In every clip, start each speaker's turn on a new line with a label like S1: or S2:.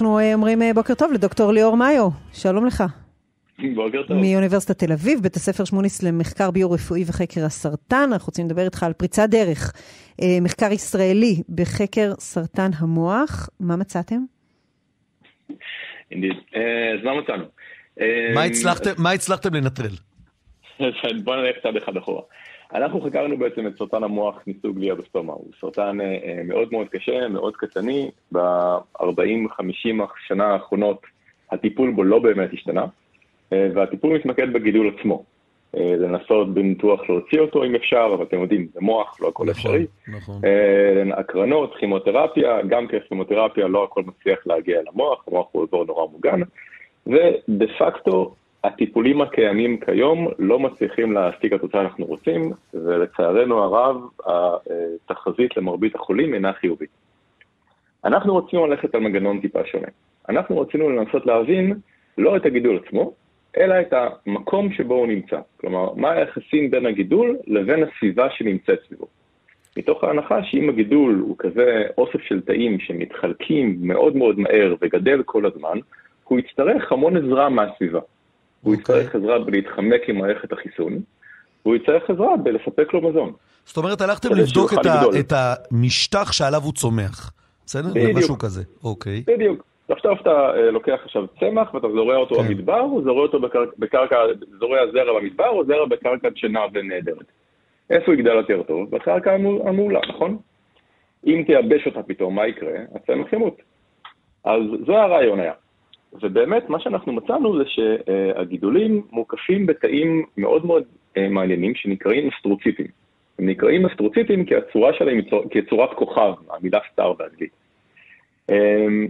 S1: אנחנו אה, אומרים אה, בוקר טוב לדוקטור ליאור מאיו, שלום לך.
S2: בוקר טוב.
S1: מאוניברסיטת תל אביב, בית הספר שמוניס למחקר ביו-רפואי וחקר הסרטן. אנחנו רוצים לדבר איתך על פריצת דרך, אה, מחקר ישראלי בחקר סרטן המוח. מה מצאתם?
S2: אז מה מצאנו?
S3: מה הצלחתם לנטרל?
S2: בוא נלך צעד אחד אחורה. אנחנו חקרנו בעצם את סרטן המוח מסוג ליאבסטומה, הוא סרטן אה, אה, מאוד מאוד קשה, מאוד קטני, ב-40-50 שנה האחרונות הטיפול בו לא באמת השתנה, אה, והטיפול מתמקד בגידול עצמו. לנסות בניתוח להוציא אותו אם אפשר, אבל אתם יודעים, זה מוח, לא הכל נכון, אפשרי. נכון. הקרנות, כימותרפיה, גם ככימותרפיה לא הכל מצליח להגיע למוח, המוח הוא אזור נורא מוגן, ודה פקטו הטיפולים הקיימים כיום לא מצליחים להשיג את התוצאה שאנחנו רוצים, ולצערנו הרב, התחזית למרבית החולים אינה חיובית. אנחנו רוצים ללכת על מנגנון טיפה שונה. אנחנו רצינו לנסות להבין לא את הגידול עצמו, אלא את המקום שבו הוא נמצא. כלומר, מה היחסים בין הגידול לבין הסביבה שנמצאת סביבו. מתוך ההנחה שאם הגידול הוא כזה אוסף של תאים שמתחלקים מאוד מאוד מהר וגדל כל הזמן, הוא יצטרך המון עזרה מהסביבה. הוא. יצטרך עזרה בלהתחמק עם מערכת החיסון, והוא יצטרך עזרה בלספק לו מזון.
S3: זאת אומרת, הלכתם לבדוק את, ה, את המשטח שעליו הוא צומח, בסדר? בדיוק. משהו כזה, אוקיי.
S2: בדיוק. עכשיו אתה אה, לוקח עכשיו צמח ואתה זורע אותו כן. במדבר, או זורע אותו בקרקע, בקרקע, זורע זרע במדבר, או זרע בקרקע שנה ונהדרת. איפה הוא יגדל יותר טוב? בקרקע המעולה, נכון? אם תייבש אותה פתאום, מה יקרה? הצמח ימות. אז זה הרעיון היה. ובאמת, מה שאנחנו מצאנו זה שהגידולים מוקפים בתאים מאוד מאוד אה, מעניינים שנקראים אסטרוציטים. הם נקראים אסטרוציטים כי הצורה שלהם היא כצורת כוכב, המילה סטאר באנגלית. אמ,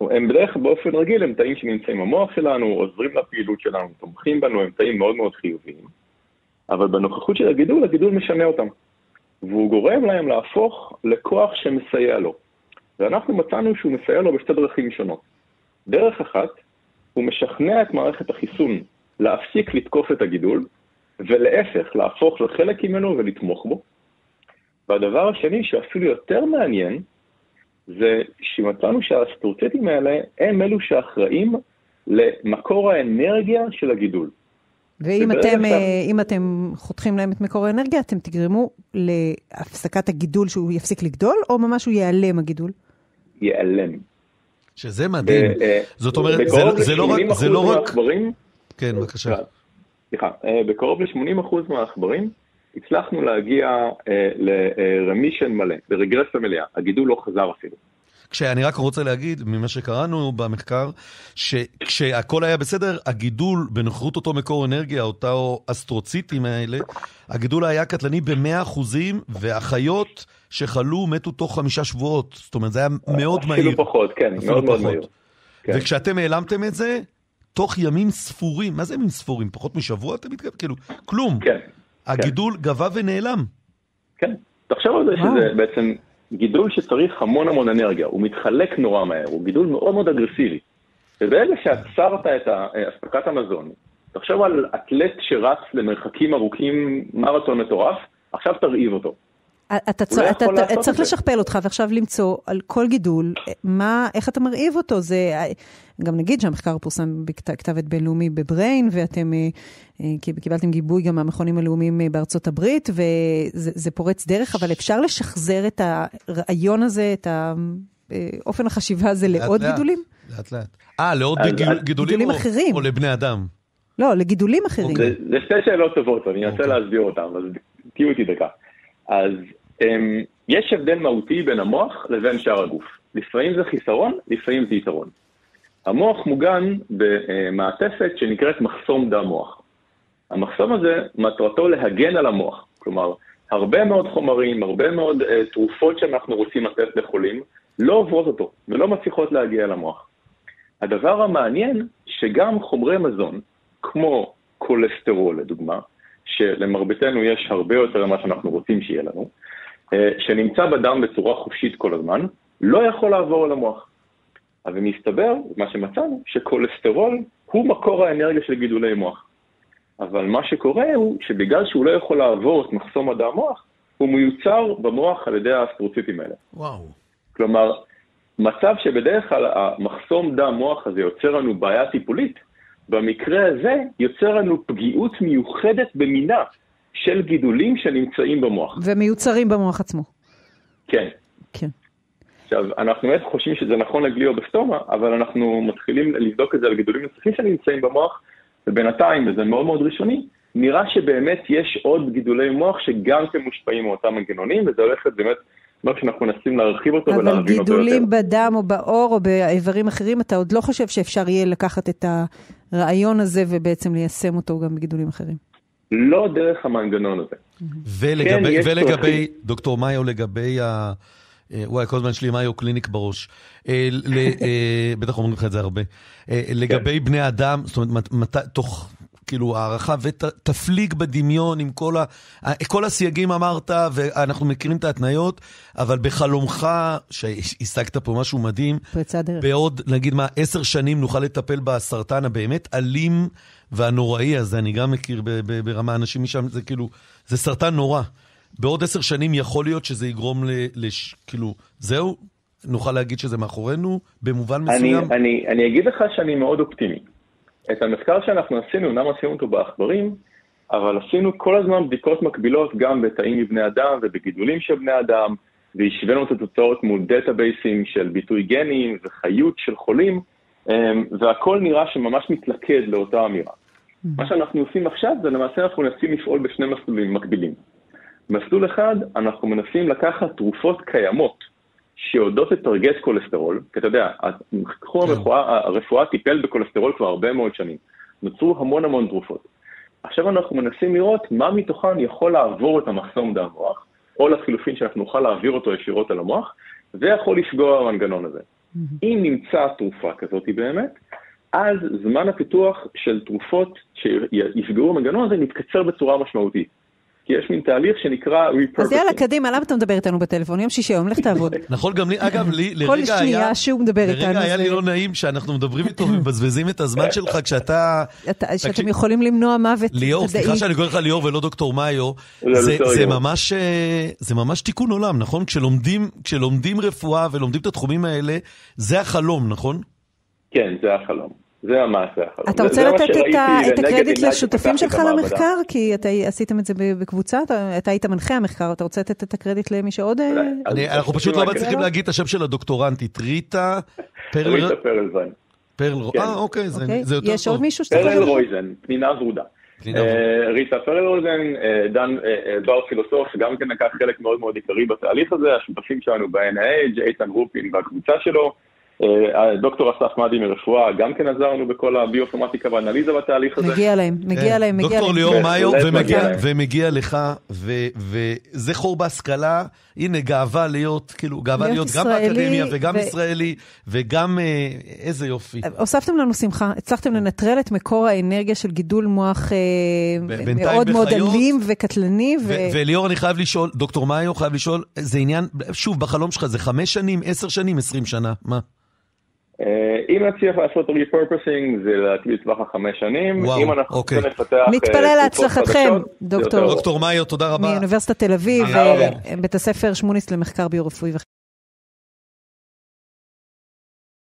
S2: והם בדרך כלל באופן רגיל הם תאים שנמצאים במוח שלנו, עוזרים לפעילות שלנו, תומכים בנו, הם תאים מאוד מאוד חיוביים. אבל בנוכחות של הגידול, הגידול משנה אותם. והוא גורם להם להפוך לכוח שמסייע לו. ואנחנו מצאנו שהוא מסייע לו בשתי דרכים שונות. דרך אחת, הוא משכנע את מערכת החיסון להפסיק לתקוף את הגידול, ולהפך, להפוך לחלק ממנו ולתמוך בו. והדבר השני, שאפילו יותר מעניין, זה שמצאנו שהאסטרוציטים האלה הם אלו שאחראים למקור האנרגיה של הגידול.
S1: ואם אתם, עכשיו... אתם חותכים להם את מקור האנרגיה, אתם תגרמו להפסקת הגידול שהוא יפסיק לגדול, או ממש הוא ייעלם הגידול?
S2: ייעלם.
S3: שזה מדהים. אה, זאת אומרת, זה לא רק... זה לא רק... כן, בבקשה.
S2: סליחה, אה, בקרוב ל-80% מהעכברים הצלחנו להגיע אה, לרמישן מלא, לרגרסיה מלאה. הגידול לא חזר אפילו.
S3: כשאני רק רוצה להגיד, ממה שקראנו במחקר, שכשהכל היה בסדר, הגידול בנוכחות אותו מקור אנרגיה, אותו אסטרוציטים האלה, הגידול היה קטלני ב-100% והחיות שחלו מתו תוך חמישה שבועות. זאת אומרת, זה היה מאוד מהיר.
S2: אפילו פחות, כן, אפילו מאוד מאוד מהיר.
S3: כן. וכשאתם העלמתם את זה, תוך ימים ספורים, מה זה ימים ספורים? פחות משבוע אתם מתכוונים? כאילו, כלום. כן. הגידול כן. גבה ונעלם.
S2: כן. תחשוב על זה שזה בעצם גידול שצריך המון המון אנרגיה, הוא מתחלק נורא מהר, הוא גידול מאוד מאוד אגרסיבי. וברגע שעצרת את אספקת המזון, תחשוב על אתלט שרץ למרחקים ארוכים, מרתון מטורף, עכשיו תרעיב אותו.
S1: אתה, צר, לא אתה, אתה צריך לשכפל אותך ועכשיו למצוא על כל גידול, מה, איך אתה מרעיב אותו. זה, גם נגיד שהמחקר פורסם בכתב עת בינלאומי בבריין, ואתם אה, אה, קיבלתם גיבוי גם מהמכונים הלאומיים אה, בארצות הברית, וזה פורץ דרך, אבל אפשר לשחזר את הרעיון הזה, את אופן החשיבה הזה לעוד
S3: לאט,
S1: גידולים?
S3: לאט לאט. אה, לעוד גידולים, גידולים או, אחרים. או לבני אדם?
S1: לא, לגידולים אחרים.
S2: זה, זה שתי שאלות טובות, אני אנסה okay. אוקיי. להסביר אותן, אז תהיו איתי דקה. אז יש הבדל מהותי בין המוח לבין שאר הגוף. לפעמים זה חיסרון, לפעמים זה יתרון. המוח מוגן במעטפת שנקראת מחסום דם מוח. המחסום הזה, מטרתו להגן על המוח. כלומר, הרבה מאוד חומרים, הרבה מאוד uh, תרופות שאנחנו רוצים לתת לחולים, לא עוברות אותו ולא מצליחות להגיע למוח. הדבר המעניין, שגם חומרי מזון, כמו כולסטרול לדוגמה, שלמרביתנו יש הרבה יותר ממה שאנחנו רוצים שיהיה לנו, שנמצא בדם בצורה חופשית כל הזמן, לא יכול לעבור אל המוח. אבל מסתבר, מה שמצאנו, שכולסטרול הוא מקור האנרגיה של גידולי מוח. אבל מה שקורה הוא שבגלל שהוא לא יכול לעבור את מחסום מדע המוח, הוא מיוצר במוח על ידי האסטרוציטים האלה.
S3: וואו.
S2: כלומר, מצב שבדרך כלל המחסום דם מוח הזה יוצר לנו בעיה טיפולית, במקרה הזה יוצר לנו פגיעות מיוחדת במינה של גידולים שנמצאים במוח.
S1: ומיוצרים במוח עצמו.
S2: כן.
S1: כן.
S2: עכשיו, אנחנו באמת חושבים שזה נכון לגליובסטומה, אבל אנחנו מתחילים לבדוק את זה על גידולים נוספים שנמצאים במוח, ובינתיים, וזה מאוד מאוד ראשוני, נראה שבאמת יש עוד גידולי מוח שגם כן מושפעים מאותם מנגנונים, וזה הולך להיות באמת מה שאנחנו מנסים להרחיב אותו ולהבין אותו יותר.
S1: אבל גידולים בדם או בעור או באיברים אחרים, אתה עוד לא חושב שאפשר יהיה לקחת את הרעיון הזה ובעצם ליישם אותו גם בגידולים אחרים?
S2: לא דרך המנגנון הזה.
S3: ולגבי, כן, ולגבי דוקטור מאיו, לגבי ה... אה, וואי, כל הזמן יש לי מאיו קליניק בראש. אה, אה, בטח אומרים לך את זה הרבה. לגבי כן. בני אדם, זאת אומרת, תוך כאילו הערכה ותפליג בדמיון עם כל, ה, כל הסייגים אמרת, ואנחנו מכירים את ההתניות, אבל בחלומך, שהשגת פה משהו מדהים, בעוד, נגיד מה, עשר שנים נוכל לטפל בסרטן הבאמת אלים והנוראי הזה, אני גם מכיר ברמה אנשים משם, זה כאילו, זה סרטן נורא. בעוד עשר שנים יכול להיות שזה יגרום ל... לש, כאילו, זהו? נוכל להגיד שזה מאחורינו במובן מסוים?
S2: אני, אני, אני אגיד לך שאני מאוד אופטימי. את המחקר שאנחנו עשינו, אומנם עשינו אותו בעכברים, אבל עשינו כל הזמן בדיקות מקבילות גם בתאים מבני אדם ובגידולים של בני אדם, והשווינו את התוצאות מול דאטאבייסים של ביטוי גנים וחיות של חולים, אמ, והכל נראה שממש מתלכד לאותה אמירה. מה שאנחנו עושים עכשיו זה למעשה אנחנו מנסים לפעול בשני מסלולים מקבילים. מסלול אחד, אנחנו מנסים לקחת תרופות קיימות שיודעות לטרגט כולסטרול, כי אתה יודע, תחום כן. הרפואה, הרפואה טיפל בכולסטרול כבר הרבה מאוד שנים. נוצרו המון המון תרופות. עכשיו אנחנו מנסים לראות מה מתוכן יכול לעבור את המחסום דם מוח, או לחילופין שאנחנו נוכל להעביר אותו ישירות על המוח, ויכול לפגוע במנגנון הזה. אם נמצא תרופה כזאת באמת, אז זמן הפיתוח של תרופות שיפגעו במנגנון הזה מתקצר בצורה משמעותית. כי יש מין תהליך שנקרא repurposing.
S1: אז יאללה, קדימה, למה אתה מדבר איתנו בטלפון? יום שישי היום, לך תעבוד.
S3: נכון, גם לי, אגב, לי לרגע
S1: היה... כל שנייה שהוא מדבר איתנו.
S3: לרגע היה לי לא נעים שאנחנו מדברים איתו ומבזבזים את הזמן שלך כשאתה...
S1: שאתם יכולים למנוע מוות.
S3: ליאור, סליחה שאני קורא לך ליאור ולא דוקטור מאיו, זה ממש תיקון עולם, נכון? כשלומדים רפואה ולומדים את התחומים האלה, זה החלום, נכון?
S2: כן, זה החלום. זה המעשה האחרון.
S1: אתה רוצה לתת את הקרדיט לשותפים שלך למחקר? כי אתה עשיתם את זה בקבוצה, אתה היית מנחה המחקר, אתה רוצה לתת את הקרדיט למי שעוד...
S3: אה, אנחנו פשוט לא מצליחים להגיד את השם של הדוקטורנטית, ריטה
S2: פרל... ריטה פרלזן.
S3: פרל, כן. אה אוקיי, זה אוקיי. יותר טוב.
S1: יש עוד מישהו שאתה
S2: פרל רויזן, פנינה ורודה. אה, ריטה פרל רויזן, אה, דן בר פילוסוף, שגם כן לקח חלק מאוד מאוד עיקרי בתהליך הזה, השותפים שלנו ב-NIH, איתן רופין והקבוצה שלו. אה, דוקטור אסף מדי מרפואה, גם כן עזר לנו בכל הביואינפורמטיקה והאנליזה בתהליך הזה.
S1: מגיע להם, מגיע להם, מגיע
S3: להם. דוקטור ליאור מאיו, ומגיע לך, וזה חור בהשכלה, הנה גאווה להיות, כאילו, גאווה להיות גם באקדמיה וגם ישראלי, וגם אה, איזה יופי.
S1: הוספתם לנו שמחה, הצלחתם לנטרל את מקור האנרגיה של גידול מוח אה, מאוד מאוד אלים וקטלני.
S3: וליאור, אני חייב לשאול, דוקטור מאיו חייב לשאול, זה עניין, שוב, בחלום שלך זה חמש שנים, עשר שנים, עשרים שנה, מה?
S2: אה, אם נצליח לעשות ריפורפסינג זה להתחיל לטווח החמש שנים,
S3: וואו,
S2: אם אנחנו
S3: אוקיי.
S2: רוצים לפתח...
S1: מתפלל להצלחתכם, דוקטור.
S3: דוקטור מאיו, תודה רבה.
S1: מאוניברסיטת תל אביב, בית הספר שמוניס למחקר ביו-רפואי.